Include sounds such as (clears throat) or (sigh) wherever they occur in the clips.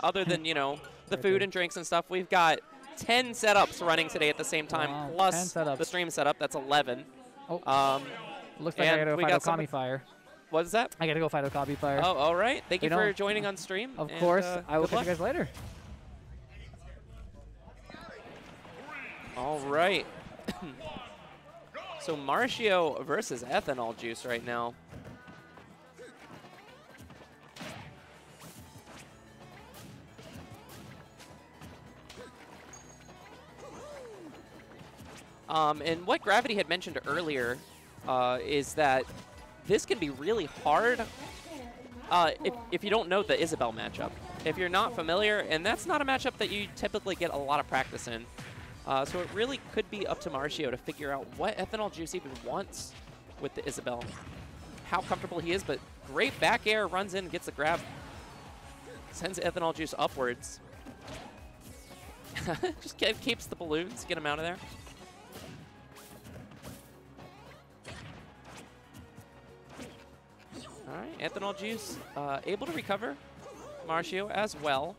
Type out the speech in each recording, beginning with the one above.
other than, you know, the food and drinks and stuff, we've got 10 setups running today at the same time, Wow, plus the stream setup. That's 11. Oh. Um, Looks like I gotta go we fight Okami Fire. what is that? I gotta go fight Okami Fire. Oh, all right. Thank you You for joining on stream. of and, course. uh, I will catch you guys later. All right. (coughs) so Marshio versus Ethanol Juice right now. Um, and what Gravity had mentioned earlier uh, is that this can be really hard uh, if, if you don't know the Isabelle matchup. If you're not familiar, and that's not a matchup that you typically get a lot of practice in. Uh, so it really could be up to Marshio to figure out what Ethanol Juice even wants with the Isabelle. How comfortable he is, but great back air, runs in, gets the grab. Sends Ethanol Juice upwards. (laughs) Just keeps the balloons, get him out of there. All right, Ethanol Juice uh, able to recover Marshio as well.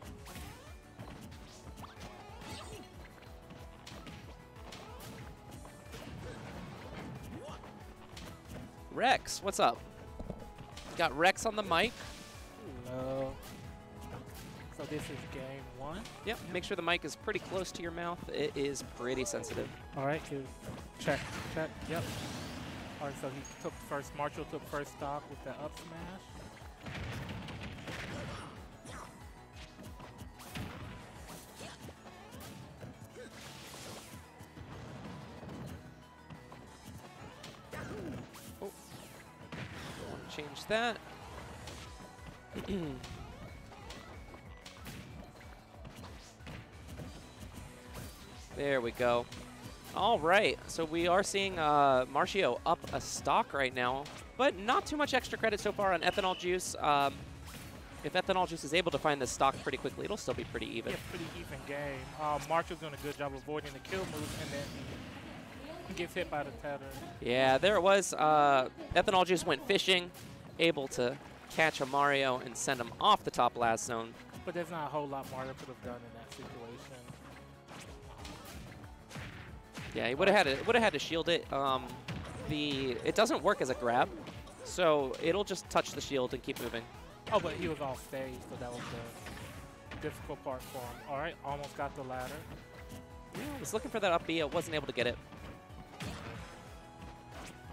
Rex, what's up? Got Rex on the mic. Hello. So this is game one. Yep, make sure the mic is pretty close to your mouth. It is pretty sensitive. All right, check, check. Yep. All right, so he took first. Marshio took first stock with the up smash. To change that. (clears throat) there we go. All right, so we are seeing uh, Marshio up a stock right now, but not too much extra credit so far on Ethanol Juice. Um, if Ethanol Juice is able to find this stock pretty quickly, it'll still be pretty even. Yeah, pretty even game. Uh, Marshio's doing a good job avoiding the kill move, and then he gets hit by the tether. Yeah, there it was. Uh, Ethanol Juice went fishing, able to catch a Mario and send him off the top last zone. But there's not a whole lot Mario could have done in that situation. Yeah, he would have had to would have had to shield it. Um, the it doesn't work as a grab, so it'll just touch the shield and keep moving. Oh, but he was off stage, so that was the difficult part for him. All right, almost got the ladder. Yeah, was looking for that up B. I wasn't able to get it.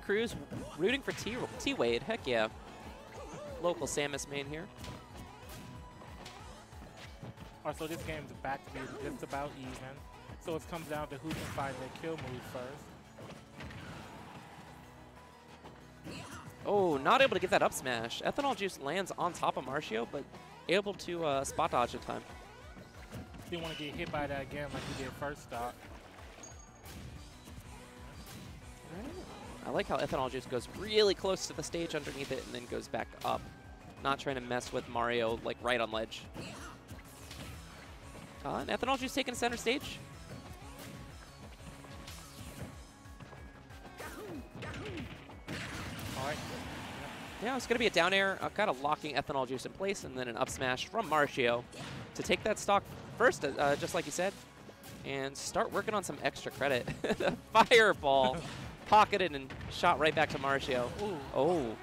Cruz rooting for T T Wade. Heck yeah. Local Samus main here. All right, so this game's back to be just about even. So it comes down to who can find their kill move first. Oh, not able to get that up smash. Ethanol Juice lands on top of Marshio, but able to uh, spot dodge in time. Didn't want to get hit by that again like he did first stop. I like how Ethanol Juice goes really close to the stage underneath it and then goes back up. Not trying to mess with Mario, like, right on ledge. Uh, and Ethanol Juice taking center stage. Yeah, it's going to be a down air, uh, kind of locking Ethanol Juice in place, and then an up smash from Marshio to take that stock first, uh, uh, just like you said, and start working on some extra credit. (laughs) the fireball (laughs) pocketed and shot right back to Marshio. Ooh. Oh.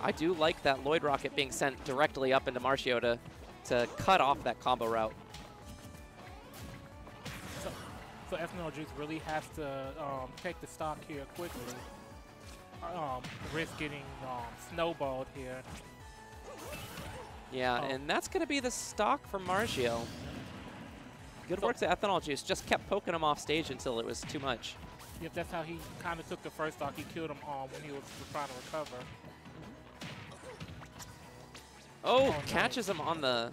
I do like that Lloid Rocket being sent directly up into Marshio to, to cut off that combo route. So, so Ethanol Juice really has to um, take the stock here quickly. Um, risk getting um, snowballed here. Yeah, Oh. and that's going to be the stock for Marshio. Good So- work to Ethanol Juice. Just kept poking him off stage until it was too much. Yep, that's how he kind of took the first stock. He killed him um, when he was trying to recover. Oh, Oh, catches him on the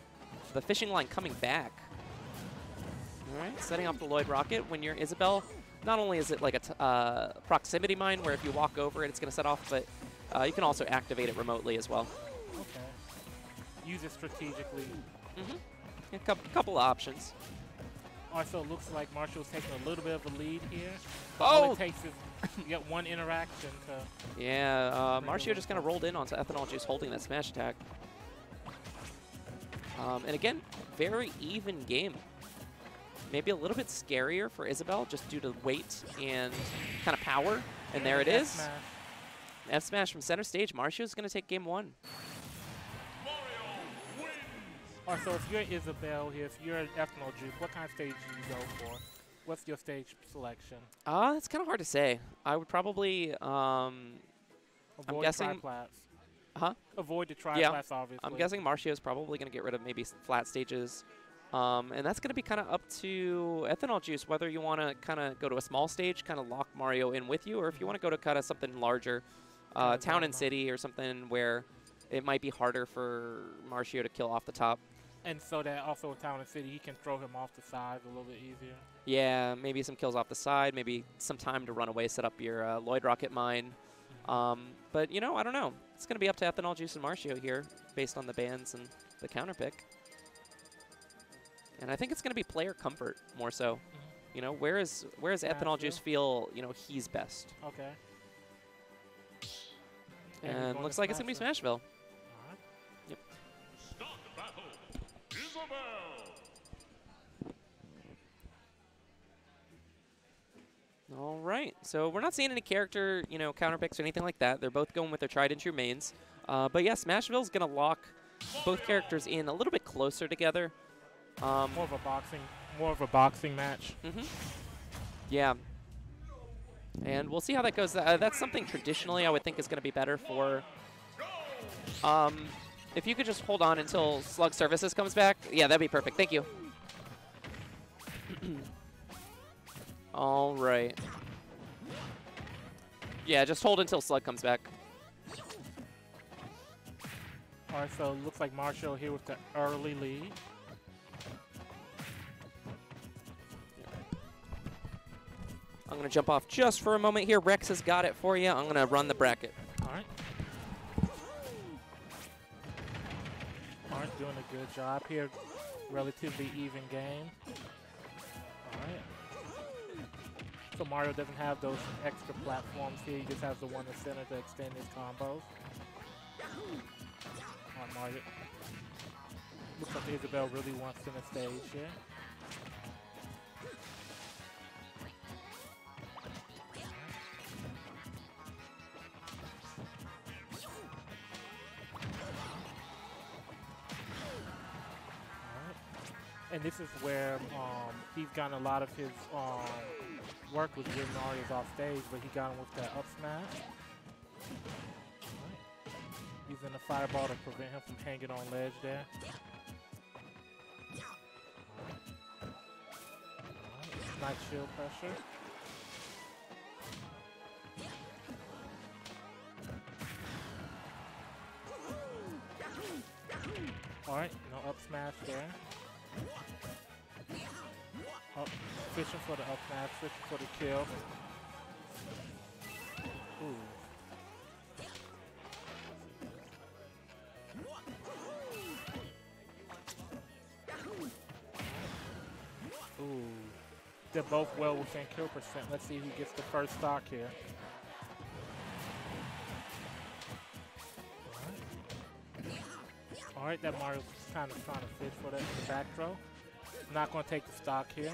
the fishing line coming back. All right, setting up the Lloid Rocket. When you're Isabelle, not only is it like a t uh, proximity mine where if you walk over it, it's going to set off, but uh, you can also activate it remotely as well. Okay. Use it strategically. Mhm. A couple, couple of options. Also, it looks like Marshio's taking a little bit of a lead here. All Oh! it takes is (laughs) you get one interaction to. Yeah, uh, Marshio just kind of rolled in onto Ethanol Juice holding that smash attack. Um, and again, very even game. Maybe a little bit scarier for Isabelle just due to weight and kind of power. And there it is. F smash, F smash from center stage. Marshio's going to take game one. All right, so if you're Isabelle here, if you're an Ethanol Juice, what kind of stage do you go for? What's your stage selection? Uh, it's kind of hard to say. I would probably, um, Avoid guessing- triplats. Huh? Avoid the Yeah, triplats, obviously. I'm guessing Marshio's probably going to get rid of maybe flat stages. Um, and that's going to be kind of up to Ethanol Juice, whether you want to kind of go to a small stage, kind of lock Mario in with you, or if you want to go to kind of something larger, uh, Town and. City or something where it might be harder for Marshio to kill off the top. And so that also in Town and City, he can throw him off the side a little bit easier. Yeah, maybe some kills off the side, maybe some time to run away, set up your uh, Lloid Rocket mine. Um, but, you know, I don't know. It's going to be up to Ethanol Juice and Marshio here based on the bans and the counter pick. And I think it's going to be player comfort more so. You know, where is where does Ethanol Smashville. Juice feel, you know, he's best? Okay. And And looks to like it's going to be Smashville. All right. Start the battle. Isabelle. All right. So we're not seeing any character, you know, counter picks or anything like that. They're both going with their tried and true mains. Uh, but yeah, Smashville's going to lock both characters in a little bit closer together. Um, More of a boxing, more of a boxing match. hmm Yeah. And we'll see how that goes. Uh, that's something traditionally I would think is going to be better for. Um, if you could just hold on until Slug Services comes back, yeah, that'd be perfect. Thank you. (clears throat) All right. Yeah, just hold until Slug comes back. All right, so it looks like Marshio here with the early lead. I'm going to jump off just for a moment here. Rex has got it for you. I'm going to run the bracket. All right. Right, doing a good job here. Relatively even game. All right. So Mario doesn't have those extra platforms here. He just has the one in the center to extend his combos. Right, Mario. Looks like Isabelle really wants center stage here. And this is where um, he's gotten a lot of his um, work with getting Marios off stage, but he got him with that up smash. Using the fireball to prevent him from hanging on ledge there. Nice shield pressure. Alright, no up smash there. Oh, fishing for the up smash, fishing for the kill. Ooh. Ooh. They're both well within kill percent. Let's see who gets the first stock here. All right, that Mario's kind of trying to fish for that the back throw. Not going to take the stock here.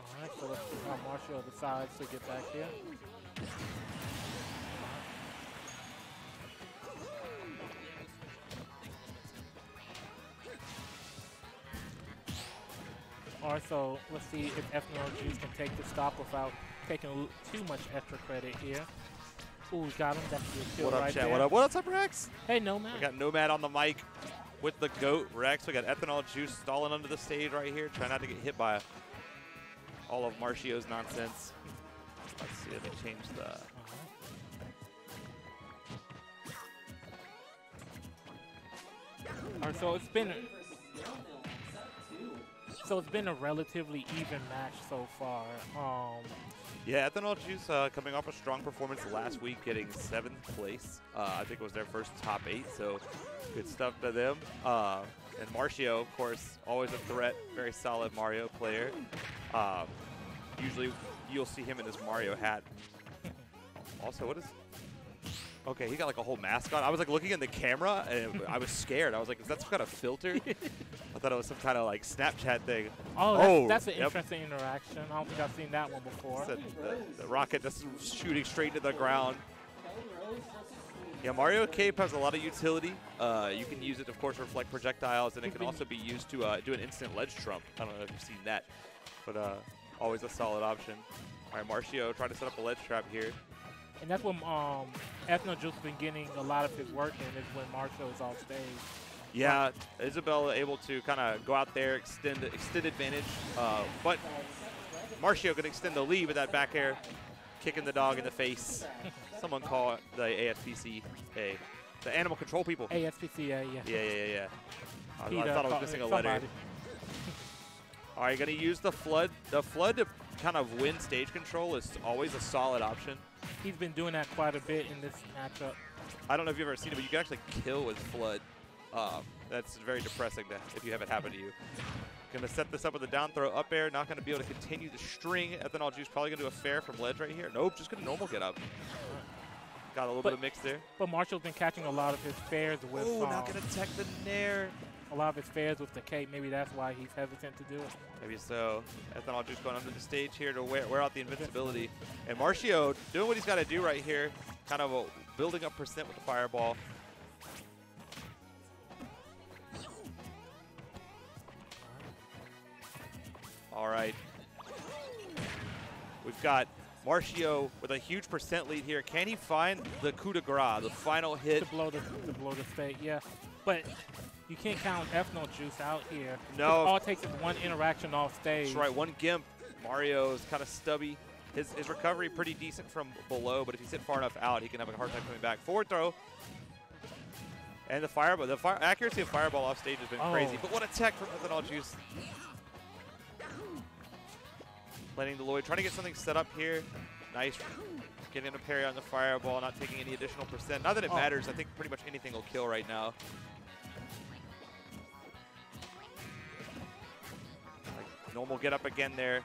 All right, so let's see how Marshio decides to get back here. All right, so let's see if Juice can take the stop without taking too much extra credit here. Ooh, got him. That's good kill What up, right chat? there. What up? What's up, Rex? Hey, Nomad. We got Nomad on the mic with the GOAT, Rex. We got Ethanol Juice stalling under the stage right here. Try not to get hit by all of Marshio's nonsense. Let's see if they change the... All right, so it's been so it's been a relatively even match so far. Um, Yeah, Ethanol Juice uh, coming off a strong performance last week, getting seventh place. Uh, I think it was their first top eight, so good stuff to them. Uh, and Marshio, of course, always a threat, very solid Mario player. Uh, usually you'll see him in his Mario hat Also, what is? Okay, he got like a whole mask on. I was like looking in the camera and I was scared. I was like, is that some kind of filter? (laughs) I thought it was some kind of like Snapchat thing. Oh, that's, Oh, that's an yep. interesting interaction. I don't think I've seen that one before. The, the, the rocket just shooting straight into the ground. Yeah, Mario Cape has a lot of utility. Uh, you can use it, of course, to reflect projectiles, and it can also be used to uh, do an instant ledge trump. I don't know if you've seen that, but uh, always a solid option. All right, Marshio trying to set up a ledge trap here. And that's when um, Ethanol Juice been getting a lot of his work in is when Marshio is off stage. Yeah, Isabella able to kind of go out there, extend extend advantage, uh, but Marshio can extend the lead with that back air, kicking the dog in the face. (laughs) Someone call it the ASPCA, the animal control people. ASPCA, yeah. Yeah, yeah, yeah, yeah. I, I thought I was missing a letter. All right, gonna use the flood. The flood to kind of win stage control is always a solid option. He's been doing that quite a bit in this matchup. I don't know if you've ever seen it, but you can actually kill with flood. Um, that's very depressing to, if you have it happen to you. Gonna set this up with a down throw up air. Not gonna be able to continue the string. Ethanol juice probably gonna do a fair from ledge right here. Nope, just gonna normal get up. Got a little But- bit of mix there. But Marshio's been catching a lot of his fairs with Oh, um, not gonna tech the nair. A lot of his fares with the cape. Maybe that's why he's hesitant to do it. Maybe so. Ethanol juice going under the stage here to wear, wear out the invincibility. And Marshio doing what he's got to do right here. Kind of a, building up percent with the fireball. All right. We've got Marshio with a huge percent lead here. Can he find the coup de grace, the final hit? To blow the to blow the state, yeah. But you can't count Ethanol Juice out here. No. All it takes is one interaction off stage. That's right, one gimp. Mario is kind of stubby. His, his recovery pretty decent from below, but if he's hit far enough out, he can have a hard time coming back. Forward throw. And the fireball, the fire, accuracy of fireball off stage has been oh. crazy. Oh. But what a tech from Ethanol Juice. Landing the Lloid, trying to get something set up here. Nice. Getting a parry on the fireball, not taking any additional percent. Not that it Oh. matters. I think pretty much anything will kill right now. Like, normal get up again there.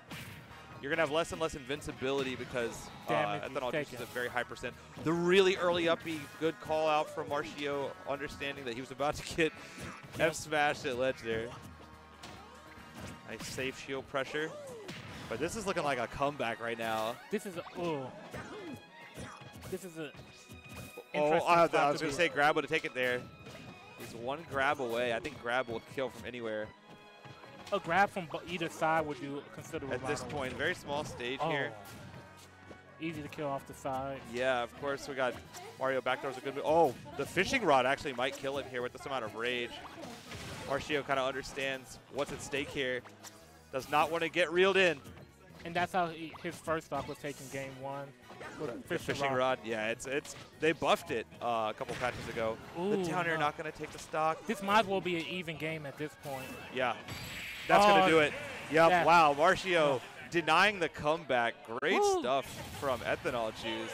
You're going to have less and less invincibility because uh, Damage is Ethanol Juice is a very high percent. The really early up B, good call out from Marshio, understanding that he was about to get F smashed at ledge there. Nice safe shield pressure. But this is looking like a comeback right now. This is a oh. This is a Oh, Interesting I, I was going to say Grab would take it there. He's one grab away. I think Grab will kill from anywhere a grab from either side would do considerable at this point. Very small stage Oh. here. Easy to kill off the side. Yeah, of course we got Mario backdoors a good move. Oh, the fishing rod actually might kill him here with this amount of rage. Marshio kind of understands what's at stake here. Does not want to get reeled in. And that's how he, his first stock was taken game one. The fishing rod, yeah, it's it's they buffed it uh, a couple patches ago. the Ooh, down air no. not going to take the stock. This might as well be an even game at this point. Yeah, that's going Oh, to do it. Yep, that- wow, Marshio denying the comeback. Great Woo. stuff from Ethanol Juice.